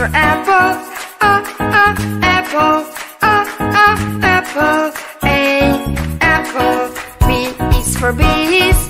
for apple, ah ah apple, ah ah apple. A apple, B is for bees.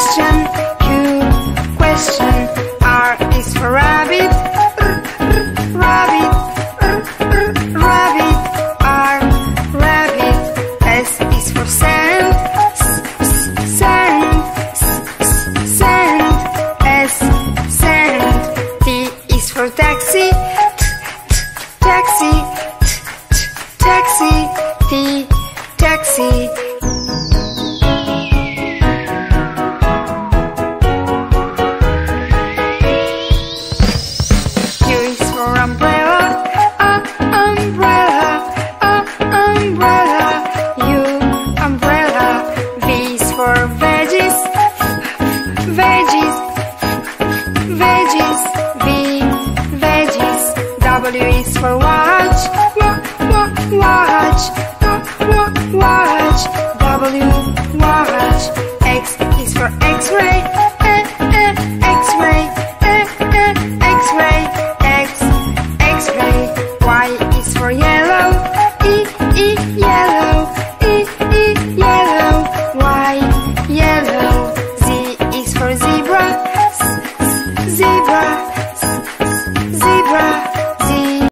question for watch, watch, watch, watch, watch, watch, W watch.